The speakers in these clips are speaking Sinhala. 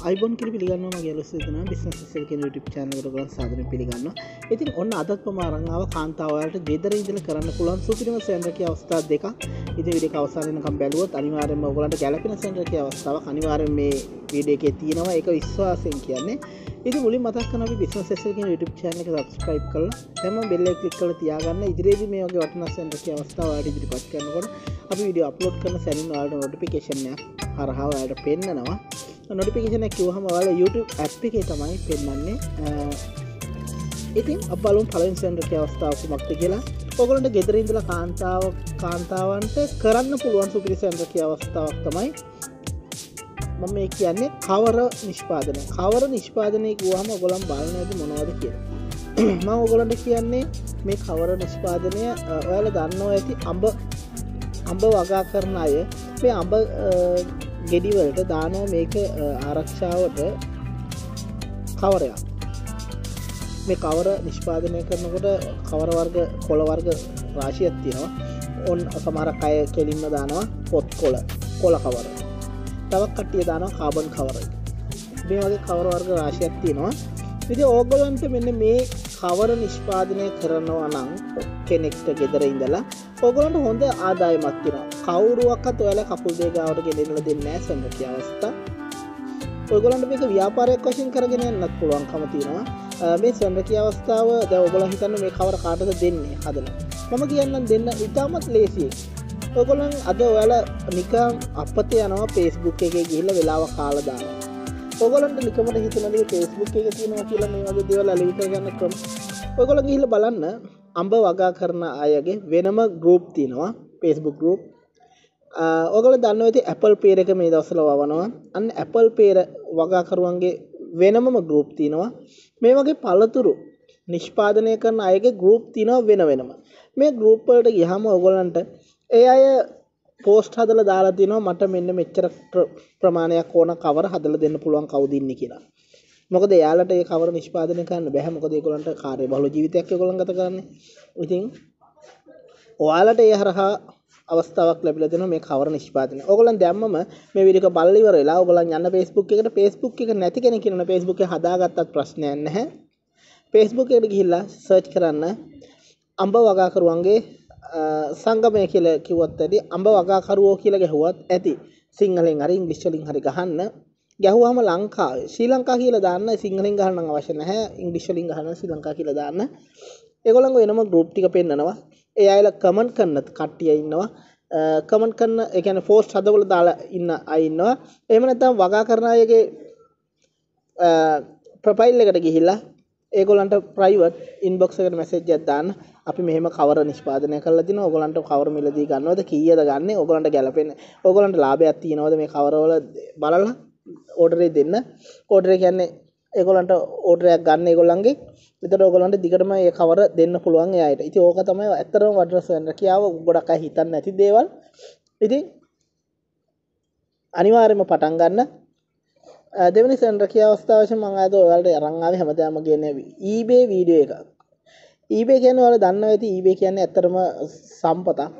අයිබොන් කිරි පිළිගන්න මගේ ලොස්සතන බිස්නස් සල්කෙන ටප් චනකට ගොල සාධන පිළිගන්න ඉතින් ඔන්න අදත් පමාරංාව කාන්තාවලට ගෙදර ඉදල කරන්න පුළන් සුපිරිම සැන්රක අවස්ථා දෙක ඉති විඩි අවසානකම් බැලුවත් අනිවාරෙන්ම ඔගලට ගැලපෙන සැන්රක අවස්ථාව අනිවාරෙන් මේ විඩේකේ තියෙනවා. එක විශ්වාසයෙන් කියන්නේ. ඉති මුලින් මතක්න බිස්නස් සල්ක YouTube චන එක සබස්ක්‍රයිබ් කල හැම බෙල්ල කලික් කල තියාගන්න. ඉදිරේද මේ වගේ වටන සැන්රක අවස්ථාවට ඉදිරිපත් කරනකොට අපි විඩිය අප්ලෝඩ් කරන සැනින් වාට නොටිපිකේෂන්යක් හරහාවයට පෙන්න්නනවා නොටිපිකේෂන කිවහම වාල YouTube ඇප් එකේ තමයි පෙන්වන්නේ. ඉතින් අපලුම් පලින් සැන්ඩක අවස්ථාවක මක්ත කියලා. ඔගලට ගෙදරඉදල කාන්තාව කාන්තාවන්ට කරන්න පුළුවන් සුපිරි සැන්ඩක අවස්ථාවක් තමයි මම මේ කියන්නේ කවර නිෂ්පාදන කවර නිෂ්පාදනය ගුවහම ඔගොලම් බලනද මොනවද කිය ම ඔගොලන්ට කියන්නේ මේ කවර නිෂ්පාදනය ඔයාල දන්නවා ඇති අම්බ අම්බ වගා කරන අය. මේ අම්බ ගෙඩිවලට දානෝ මේක ආරක්ෂාවට කවරයක් මේ කවර නිෂ්පාදනය කරනකොට කවරවර්ග කොළවර්ග රාශියත් තියෙනවා. ඔන් සමහරක් අය කෙලින්ම දානවා පොත් කොල කොල කවර තවක් කට්ටිය දානවා කාබන් කවර මේ වගේ කවරවර්ග රාශියත් තියෙනවා. විදි ඕගලන්ට මෙන්න මේ කවර නිෂ්පාදනය කරනවා නං කෙනෙක්ට ගෙදර ඉඳලා ඔගලන්ට හොඳ ආදායමත්තිෙන කවුරුවක්ත් ඔයාල කපුල් දේගාවට ගෙනෙනල දෙන්න සැඟකි අවස්ථා. ඔගලන්ට මේක ව්‍යාපාරයක් වශයෙන් කරගෙන එන්නත් පුළුවන්කම තියෙනවා. මේ සැන්රකි අවස්ථාව ද ඔගල හිතන්න මේ කවර කාටද දෙන්නේ හදන මම කියන්න දෙන්න ඉතාමත් ලේසිය ඔගොලන් අද ඔයාල නිකම් අපත යනවා පේස්බුක් එක ගිල්ල වෙලාව කාලදාන ඔගලන්ට නිකමට හිතනද පේස්බුක් එක තියෙනවා කියලා මේ වගේ දේවල් අලිවිට ගන්න ක්‍රම. ඔගොල ගිහිල බලන්න අම්බ වගා කරන අයගේ වෙනම ගරුප් තියෙනවා. පේස්බුක් ගරුප් ඔගල දන්න ඇති Apple පේර එක මේ දවසල වනවා අන්න Apple පේර වගාකරුවන්ගේ වෙනමම ගරුප් තියෙනවා. මේ වගේ පලතුරු නිෂ්පාදනය කරන අයගේ ගරුප් තිනවා වෙන වෙනම. මේ ගරුප්පලට ගහම ඔගොලන්ට ඒ අය පෝස්ට් හදල දාලා තිනවා මට මෙන්න මෙච්චර ප්‍රමාණයක් ඕන කවර හදල දෙන්න පුළුවන් කවදන්න කියලා. මොකද යාලට ඒ කවර නිෂ්පාදන කරන්න බැහ. මොකද කොලන්ට කාරය බල ජීවිතයක් කොළන් ගත කරන්න. ඉතින් ඔයාලට ඒ හරහා අවස්ථාවක් ලැබිල දෙන මේ කවර නිෂ්පාතන ඔගලන් දැම්ම මේ විඩික බල්ලිවරලා ඔගලන් යන්න පේස්බුක් එකට. පේස්බුක් එක නැති කෙන කියන පේස්බුක් හදාගත්තත් ප්‍රශ්නයන් නැහැ. පේස්බුක් එකට ගිහිල්ලා සර්ච් කරන්න අම්බ වගාකරුවන්ගේ සංගමය කියල කිවත් ඇති අම්බ වගාකරුවෝ කියල ගැහුවත් ඇති. සිංහලෙන් හරි ඉංග්ලිස්්ලින් හරි ගහන්න. ගැහුවම ලංකා ශ්‍රී ලංකා කියල දාන්න සිංහලින් ගහන්න අවශ්‍ය නැහැ. ඉංග්ලිශ්ලින් ගහන්න ශ්‍රී ලංකා කියල දාන්න. එගොළඟ වෙනම ගරුප්ටික පෙන්න්නනවා ඒ අයල කමන්් කන්නත් කට්ටිය ඉන්නවා. කමන් කන්න එකන ෆෝස්් හදවල දාලා ඉන්න අයින්නවා එම නැතම් වගා කරනායගේ ප්‍රපයිල් එකට ගිහිල්ලා ඒගොලන්ට ප්‍රයිවට් ඉන්බොක්සකට මැසේජ් දාන්න. අපි මෙහම කවර නිෂ්පාදනය කල තින ඔගලන්ට කවර මිලදී ගන්නවද කියද ගන්න? ඔගලන්ට ගැලපෙන ඔගලන්ට ලාබයක් තියනවද මේ කවරවල බලලා ඕඩරේ දෙන්න. කෝඩර කියන්නේ ඒගොලන්ට ඕඩරයක් ගන්න ගොල්ලන්ගේ විතර ඔගලන්ට දිගටම ඒ කවර දෙන්න පුළුවන් යට ඉති ඕක තමයි ඇතරම වඩරසන්න කියාව ගොඩක් හිතන්න ඇති දේවල්. ඉතින් අනිවාර්යම පටන් ගන්න. දෙවනි සැන්රකිය අවස්ථාවශ මං අද ඔයාලට අරංාව හැමතෑම කියන ඊබේ වීඩියෝ එකක්. ඊබේ කියන වල දන්න ඇති ඊබේ කියන්නේ ඇතරම සම්පතක්.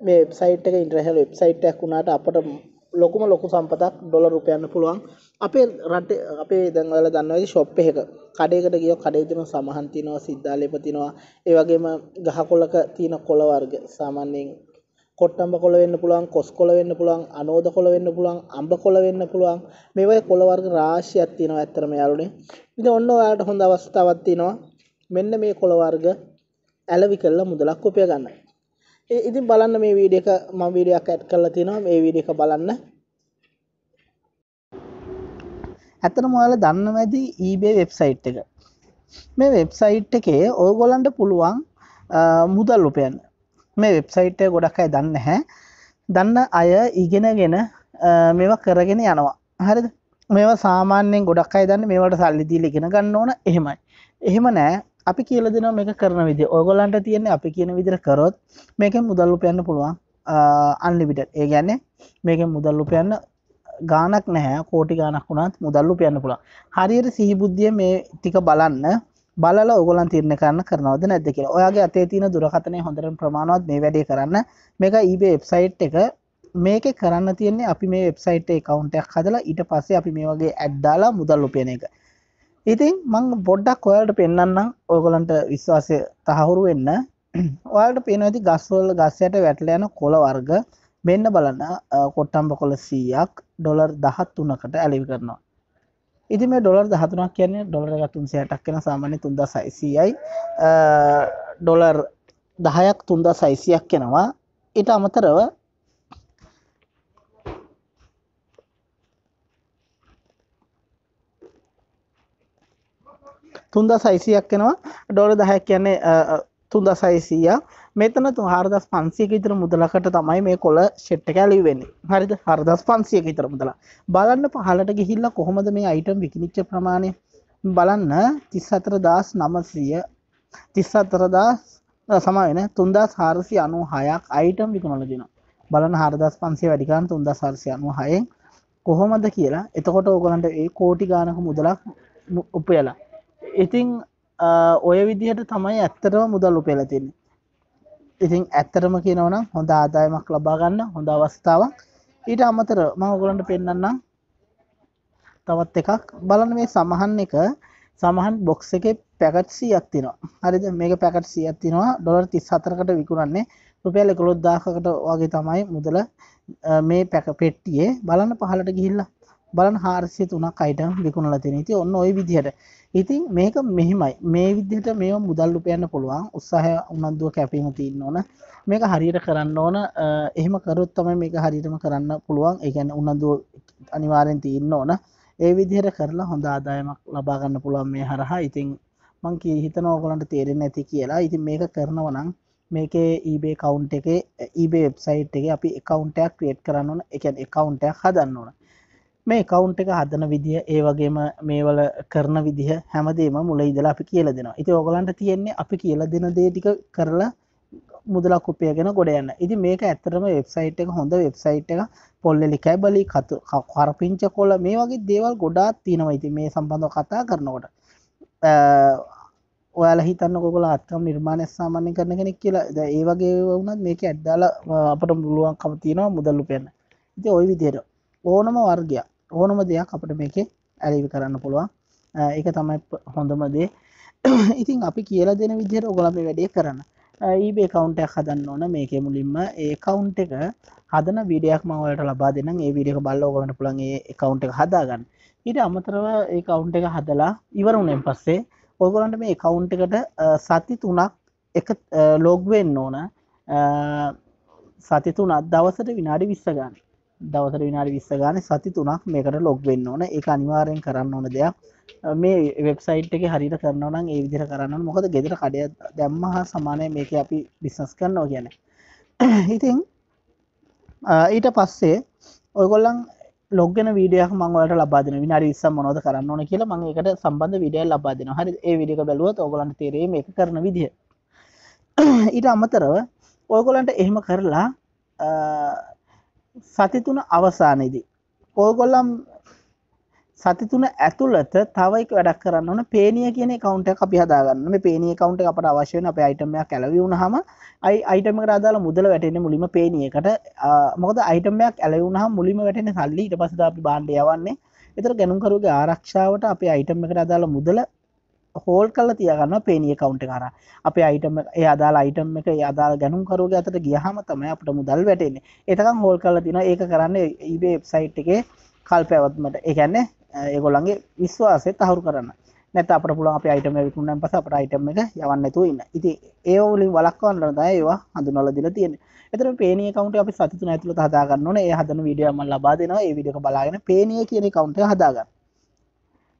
මේ සයිට් එක ඉන්ට්‍රහල් වෙබ්සයිට්යක් වුණාට අපට ලොකුම ලොකු සම්පතක් ඩොල රුපයන්න පුළුවන්. අපේ රට අපේ දැන්වල දන්නවද ශොප් එක කඩේකට ගිය කඩේතින සමහන්තිනවා සිද්ධාලපතිනවා ඒවගේම ගහ කොලක තියෙන කොළවර්ග සාමාන්‍යයෙන් කොට්ටම්බ කොළ වෙන්න පුළුවන් කොස් කොළ වෙන්න පුළුවන් අනෝද කොළ වෙන්න පුළුවන් අම්බ කොළ වෙන්න පුළුවන්. මේවයි කොළවර්ග රාශියක් තියෙනවා ඇත්තරම යාලුනේ ඉතින් ඔන්න ඔයාලට හොඳ අවස්ථාවක් තියෙනවා. මෙන්න මේ කොළවර්ග ඇලවි කරලා මුදලක් උපය ගන්න. ඉතින් බලන්න මේ වීඩියෝ එක මම වීඩියෝ එකක් ඇඩ් කරලා තියෙනවා. මේ වීඩියෝ එක බලන්න. ඇත්තටම ඔයාලා දන්නව ඇති eBay වෙබ්සයිට් එක. මේ වෙබ්සයිට් එකේ ඕගොල්ලන්ට පුළුවන් මුදල් උපයන්න. මේ වෙබ්සයිට් එක ගොඩක් අය දන්නේ නැහැ. දන්න අය ඉගෙනගෙන මේවා කරගෙන යනවා. හරිද? මේවා සාමාන්‍යයෙන් ගොඩක් අය දන්නේ මේවට සල්ලි දීලා ඉගෙන ගන්න ඕන එහෙමයි. එහෙම නෑ අපි කියල දෙන මේක කරන විදි ඔගොලන්ට තියෙන්නේ අපි කියන විදිර කරොත් මේකෙන් මුදල්ලු පයන්න පුළුවන් අන්ලිවිට ඒ ගැන්නේ මේකෙන් මුදල්ලු පයන්න ගානක් නැහැ කෝටි ගානක් වුණත් මුදල්ලු පයන්න පුළා හරියට සිහිබුද්ධිය මේ ටික බලන්න බලල ඔගලන් තිරණ කරන්න කරනවද නැද කියලා. ඔයාගේ අතේ තින දුරකතනය හොඳර ප්‍රමාණවත් මේ වැඩේ කරන්න. මේක ඊබේ එප්සයිට් එක. මේක කරන්න තියෙන්නේ අපි මේ වෙබ්සයිට් කවුන්ටක් හදලා ඊට පස්සේ අපි මේ වගේ ඇඩ්දාලා මුදල් උපයන එක. ඉතින් මං බොඩ්ඩක් ඔයාලට පෙන්න්නම් ඔයගොලන්ට විශ්වාසය තහවුරු වෙන්න. ඔයාලට පේන ඇති ගස්වල ගස්සයට වැටල යන කොළ වර්ග. මෙන්න බලන්න කොට්ටම්බ කොළ සීයක්. ඩොලර් දහත් තුනකට ඇලිවි කරනවා. ඉති මේ ඩොලර් දහතුනක් කියන්නේ ඩොලර ගතුන් සයටක් කෙන සාමාන්‍ය තුන්ද සයිසියයි ඩොලර් දහයක් තුන්ද සයිසියක් කෙනවා ඉට අමතරව තුන්ද සයිසියක් කෙනවා ඩොල දහයක් කියන්නේ තුන්ද සයිසීය මෙතන තු හරදස් පන්සියක ඉතර මුදලකට තමයි මේ කොල ෂෙට්ට කැලි වෙන්නේ. හරිද? හරදස් පන්සියක ඉතර මුදලා. බලන්න පහලට ගිහිල්ල කොහොමද මේ අයිටම් විකිනිච්ච ප්‍රමාණය? බලන්න තිස් අතර දස් නමසීය තිස් අතරදස් සමයන තුන්දා සාරසි අනු හයක් අයිටම් විකුණල දෙන බලන්න හරදස් පන්සේ වැඩිකාන් තුන්දා සාර්සය අනු හයෙන් කොහොමද කියලා. එතකොට ඕගලන්ට ඒ කෝටි ගානක මුදලක් උපයලා. ඉතිං ඔය විදිහට තමයි ඇත්තටම මුදල් උපෙලතින්නේ ඉතින් ඇත්තරම කියනවනම් හොඳ ආදායමක් ලබා ගන්න හොඳ අවස්ථාවක්. ඊට අමතර මම ඔයගොල්ලන්ට පෙන්වන්නම් තවත් එකක්. බලන්න මේ සමහන් එක සමහන් බොක්ස් එකේ පැකට් 100ක් තියෙනවා. හරිද? මේක පැකට් 100ක් තියෙනවා. ඩොලර් 34කට විකුණන්නේ රුපියල් 11000කට වගේ තමයි මුදල මේ පැක පෙට්ටියේ බලන්න පහලට ගිහිල්ලා. බලන්න 403ක් අයිටම් විකුණලා තියෙනවා ඉතින් ඔන්න ওই විදිහට. ඉතින් මේක මෙහිමයි. මේ විදිහට මේ මුදල් උපයන්න පුළුවන්. උත්සාහය උනන්දුව කැපීම තියන්න ඕන. මේක හරියට කරන්න ඕන. එහෙම කරොත් තමයි මේක හරියටම කරන්න පුළුවන්. ඒ කියන්නේ උනන්දුව අනිවාර්යෙන් තියෙන්න ඕන. ඒ විදිහට කරලා හොඳ ආදායමක් ලබා ගන්න පුළුවන් මේ හරහා. ඉතින් මං කී හිතනවා ඔයගලන්ට තේරෙන්නේ නැති කියලා. ඉතින් මේක කරනවා නම් මේකේ eBay account එකේ eBay website එකේ අපි account එකක් create කරන්න ඕන. ඒ කියන්නේ account එකක් හදන්න ඕන. මේ කවුන්් එක හදන විදිහ ඒ වගේම මේවල කරන විදිහ හැමදේම මුල ඉදලා අපි කියල දෙනවා. ඉති ඔගලන්ට තියෙන්නේ අපි කියල දෙන දේටික කරලා මුදලක් උපයගෙන ගොඩ යන්න. ඉති මේක ඇත්තරම වෙබ්සයිට් එක හොඳ වෙබ්සයිට් එක පොල්ලෙලි කැබලි කතු කරපිංච කොල මේ වගේ දේවල් ගොඩාත් තියෙනවා ඉති මේ සම්බන්ධව කතා කරනකොට. ඔයාල හිතන්න කොල අත්කම් නිර්මාණය සාමාන්‍ය කරන කෙනෙක් කියලා. ඒ වගේ වුණත් මේක ඇඩ්දාල අපට මුළුවන්කම තියෙනවා මුදල්ලු පෙන්න්න ඉති ඔයි විදියට ඕනම වර්ගයක්. ඕනම දෙයක් අපට මේක ඇලිවි කරන්න පුළුවන්. ඒක තමයි හොඳම දේ. ඉතින් අපි කියලා දෙන විදිහයට ඔගලම වැඩේ කරන්න. ඒබේ කවුන්ටක් හදන්න ඕන. මේක මුලින්ම ඒ කවුන්් එක හදන විඩියක් මවලට ලබා දෙන ඒ විඩියක බල්ල ඔගලට පුළන්ගේ කවුන්් එක හදාගන්න. ඊට අමතරව ඒ කවුන්් එක හදලා ඉවරුණෙන් පස්සේ ඔගලන්ට මේ කවුන්් එකට සති තුනක් එක ලෝග්වෙන්න ඕන. සති තුනත් දවසට විනාඩි විස්ස ගන්න දවසට විනාඩි විස්ස ගාන සති තුනක් මේකට ලොග් වෙන්න ඕන. ඒ අනිවාරයෙන් කරන්න ඕන දෙයක්. මේ වෙබ්සයිට් එක හරිට කරනවනම් ඒ විදිර කරන්න මොකද ගෙදර කඩය දැම්ම හා සමානය මේක අපි බිස්නස් කරනවා කියන ඉතින් ඊට පස්සේ ඔයගොල්ලන් ලොගන වීඩියක් මංවලට ලබාදන විනාඩි විස්ස මොනොද කරන්න ඕන කියලා මං එකට සම්බන්ධ විඩිය ලබාදන හරි. ඒ විඩික බැලුවත් ඔගලන්ට තේරේ මේ කරන විදිහ ඊට අමතරව ඔයගොලන්ට එහෙම කරලා සතිතුන අවසානයේදී. ඕගොල්ලම් සතිතුන ඇතුළත තවයික වැඩක් කරන්න ඕන පේනිය කියන කවුන්ට අපි හදාගන්න මේ පේනිය කවුන්ට අපට අවශ්‍යන අප අයිටමයක් කැලවුණ හම අයි අයිටම රදාල මුදල වැටෙන මුලිම පේනියකට. මොකද අයිටමයක් ඇලවුණහ මුලිම වැටෙන සල්ලි. ඉට පසද අපි බාන්ඩ යවන්නේ. එතර ගැනුම්කරුගේ ආරක්ෂාවට අපේ අයිටම එක අදාලා මුදල හෝල් කල තියගන්න පේනිය කවුන්ට කර අප අයිටම ඒ අදාලා අයිටම් එක අදාල් ගැනුම් කරුග අතට ගියහම තමයි අපට මුදල් වැටෙන්නේ. එතකම් හෝල් කල තින ඒක කරන්න ඉබේ සයිට් එකේ කල් පැවත්මට ඒකැන්නේ ඒගොල්ලන්ගේ විශ්වාසය තහුරු කරන්න. නැත අප පුල අප අයිටම විකුණන් පස අපට අයිටම එක යවන්නතු ඉන්න. ඉති ඒවලින් වලක්වන්න දා ඒවා හඳුනල දිල තියෙන එතර පේනිය කවුන්ට අපි සතු ඇතුළ හදාගන්න ඒ හදන විඩියම ලබා දෙනවා. ඒ විඩියක බලාගෙන පේනිය කියන කවුන්ට හදාගන්න.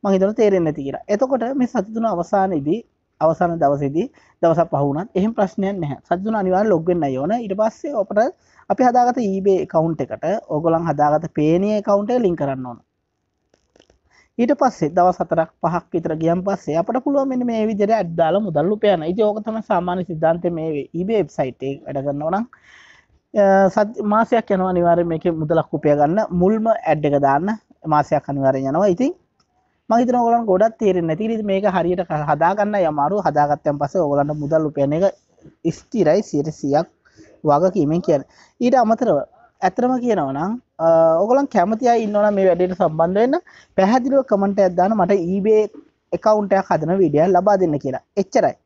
මහිතන තේරෙන් නැති කියලා. එතකොට මේ සතිතුන අවසානයේදී අවසාන දවසේදී දවස පහුණත් එහෙම ප්‍රශ්නයක් නැහැ. සතිතුන අනිවාර්ය ලොග් වෙන්න ඕන ඊට පස්සේ අපට අපි හදාගත eBay account එකට ඕගොල්ලන් හදාගත Payoneer account එක link කරන්න ඕන. ඊට පස්සේ දවස් හතරක් පහක් විතර ගියන් පස්සේ අපට පුළුවන් මෙන්න මේ විදිහට ඇඩ් දාලා මුදල් උපයන්න. ඉතින් ඕක තමයි සාමාන්‍ය සිද්ධාන්තය මේ eBay website එකේ වැඩ කරනවා නම් සත් මාසයක් යනවා අනිවාර්යයෙන් මේකේ මුදලක් උපය ගන්න මුල්ම ඇඩ් එක දාන්න. මාසයක් අනිවාර්යෙන් යනවා. ඉතින් මහිතන ඔගලන් ගොඩත් තේරෙන් නැතිරි මේක හරියට හදාගන්න යමාරු හදාගත්තයන් පස ඔගලන්ට මුදල් උපයන එක ස්ටිරයි සිරසියක් වග කීමෙන් කියන ඊට අමතරව ඇතරම කියනවනම් ඔගලන් කැමතිය ඉන්නවන මේ වැඩට සම්බන්ධ වෙන්න පැහැදිලිව කමට ඇදදාන මට ඊබේ එකකවුන්ටයක් හදන විඩිය ලබා දෙන්න කියලා. එච්චරයි.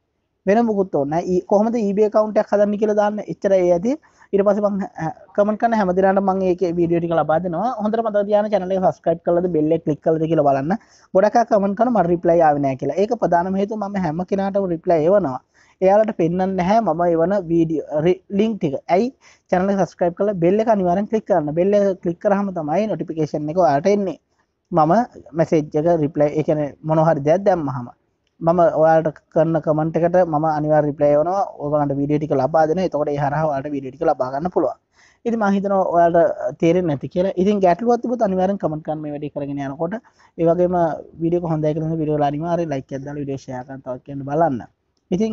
වෙන මුකුත් ඔන්න කොහමද ඊබේ කවුන්ටක් හදන්න කියල දාන්න? එච්චර ඇති. ඉට පස කමට හැමදිරට මගේ වීඩියෝටික ලබාදනවා හොඳ මත යාන චනල සස්කයිප් කලද බෙල්ල කලික් කලද කියල බලන්න. ගොඩක් කමන් කන ම රිප්ලයි ආවනෑ කියලා. ඒක ප්‍රධාන හේතු ම හැම කෙනට රිප්ලයි ඒවනවා එයාලට පෙන්න්න නැහැ මම එවන වීඩියෝ ලිංක් ටික. ඇයි? චනල සස්ක්‍රයිප් කල බෙල්ල අනිවාරෙන් කලික් කරන්න. බෙල්ල කලික් කරහම තමයි නොටිපිකේෂන් එක යාට එන්නේ. මම මැසේජ්ජක රිප්ලයි එකන මොනහරි දෙයක් දැම්ම හම මම ඔයාට කරන්න කමන්ටකට ම අනිවා රිපලේ වන ඕගලන්ට විඩියටික ලබාදන තොට හරහවාට විඩිටික ලබාගන්න පුළුව ඉති මහිතන ඔයාට තේරෙන් නැති කියලා. ඉතින් ගැටලුවත්තිබ අනිවරෙන් කමටකන් මේ වැඩි කරගෙන යනකොට. ඒවගේම විඩිය හොඳයිකන විඩිය අනිවාර ලයික් ඇදල විදේශයකන්තවක්කන්න බලන්න. ඉතින්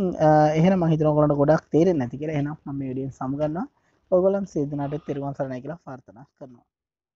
එහෙන මහිතනකොලට ගොඩක් තේරෙන් නැති කියලා. එනම් ම විඩියෙන් සමගන්න ඔගලන් සේදනට තෙරවන් සරණය කියලා පාර්ථනා කරනවා.